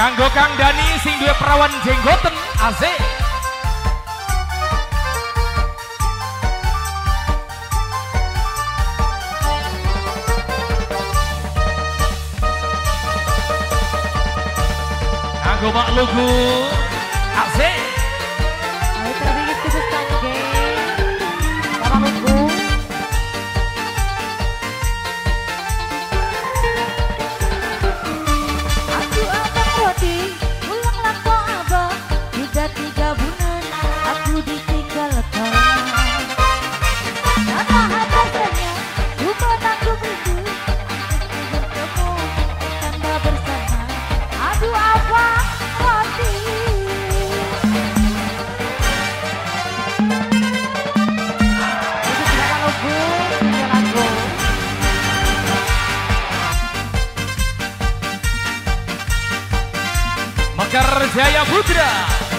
Kanggo Kang Dani sing duwe perawan jenggoten asik. Kanggo Pak Lugu asik. É a Budra.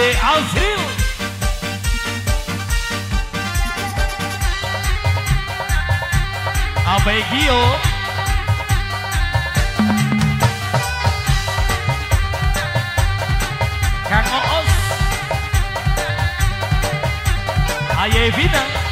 DJ Alfriel. Abay Kang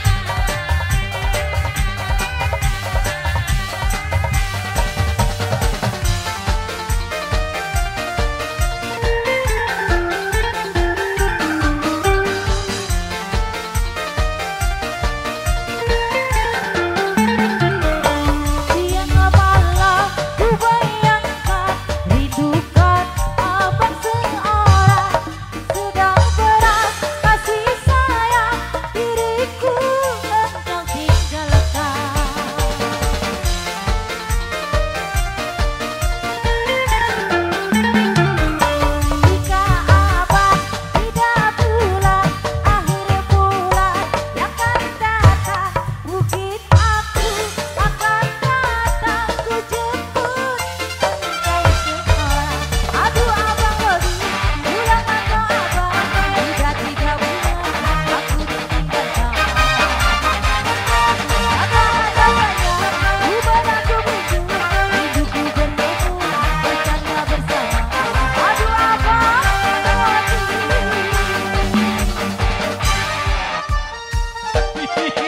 Hehehehe